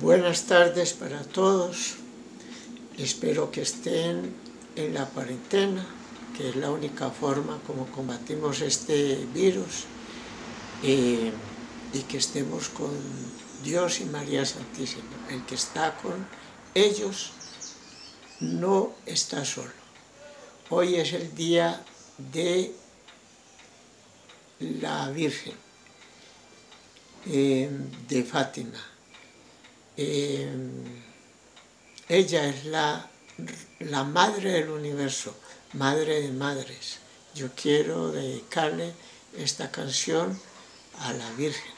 Buenas tardes para todos. Espero que estén en la cuarentena, que es la única forma como combatimos este virus, eh, y que estemos con Dios y María Santísima. El que está con ellos no está solo. Hoy es el día de la Virgen eh, de Fátima. Eh, ella es la, la madre del universo, madre de madres. Yo quiero dedicarle esta canción a la Virgen.